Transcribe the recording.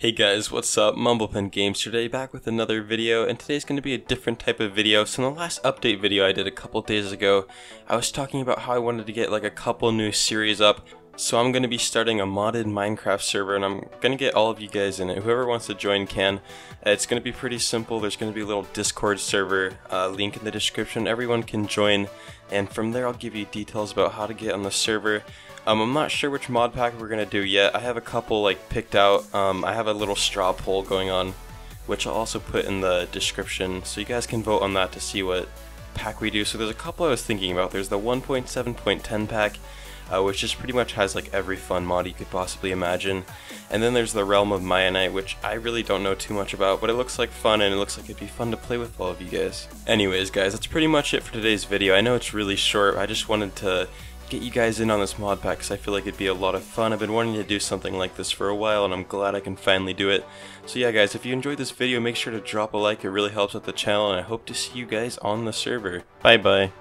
Hey guys, what's up? Mumblepin Games today, back with another video, and today's going to be a different type of video. So in the last update video I did a couple days ago, I was talking about how I wanted to get like a couple new series up. So I'm going to be starting a modded Minecraft server, and I'm going to get all of you guys in it. Whoever wants to join can. It's going to be pretty simple. There's going to be a little Discord server, uh, link in the description. Everyone can join, and from there I'll give you details about how to get on the server. Um, I'm not sure which mod pack we're gonna do yet. I have a couple like picked out. Um, I have a little straw poll going on, which I'll also put in the description, so you guys can vote on that to see what pack we do. So there's a couple I was thinking about. There's the 1.7.10 pack, uh, which just pretty much has like every fun mod you could possibly imagine. And then there's the Realm of Mayanite, which I really don't know too much about, but it looks like fun and it looks like it'd be fun to play with all of you guys. Anyways, guys, that's pretty much it for today's video. I know it's really short. I just wanted to get you guys in on this mod pack because I feel like it'd be a lot of fun. I've been wanting to do something like this for a while and I'm glad I can finally do it. So yeah guys, if you enjoyed this video, make sure to drop a like. It really helps out the channel and I hope to see you guys on the server. Bye bye.